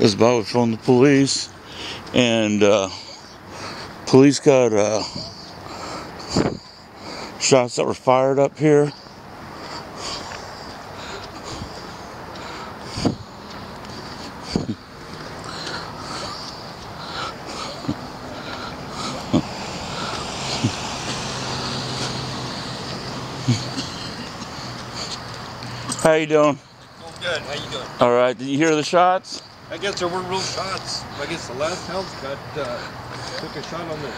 is about to phone the police, and uh, police got uh, shots that were fired up here. How you doing? Oh, good. How you doing? All right. Did you hear the shots? I guess there weren't real shots. I guess the last house got uh, took a shot on the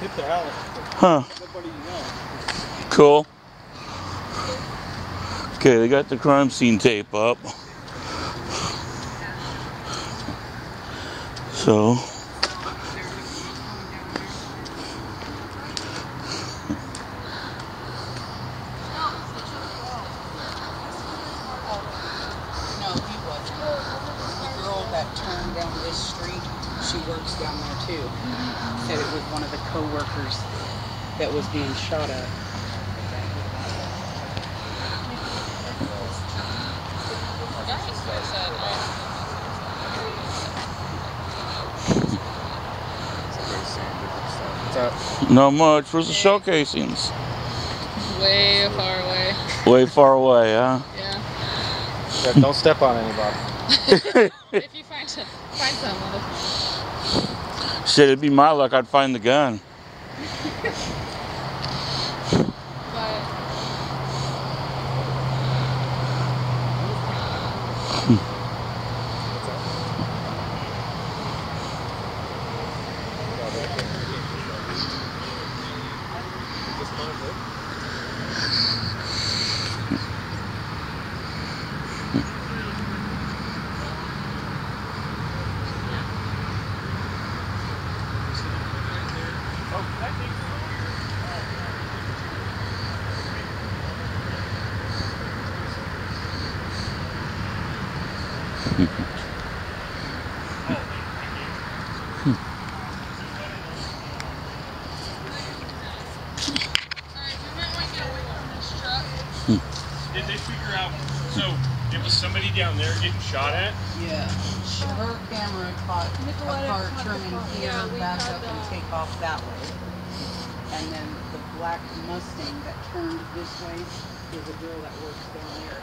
hit the house. Huh. Cool. Okay, they got the crime scene tape up. So, No, he wasn't. The girl that turned down this street, she works down there too. Mm-hmm. Said it was one of the co-workers that was being shot at. Not much. Where's the shell casings? Way far away. Way far away, huh? Yeah. don't step on anybody. if you find some, find some, let us know. Shit, it'd be my luck I'd find the gun. But hmm. Did they figure out? So it was somebody down there getting shot at. Yeah. Her camera caught a car turning here, back up and take off that way. And then the black Mustang that turned this way is a girl that works down there.